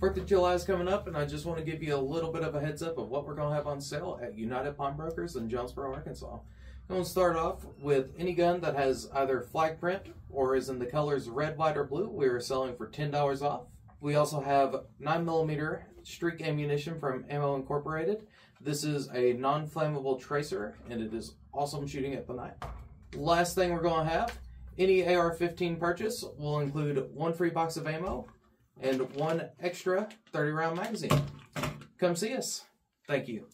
Fourth of July is coming up, and I just want to give you a little bit of a heads up of what we're going to have on sale at United Pawnbrokers in Jonesboro, Arkansas. I'm going to start off with any gun that has either flag print or is in the colors red, white, or blue. We are selling for ten dollars off. We also have 9mm streak ammunition from Ammo Incorporated. This is a non-flammable tracer, and it is awesome shooting at the night. Last thing we're going to have, any AR-15 purchase will include one free box of ammo and one extra 30-round magazine. Come see us. Thank you.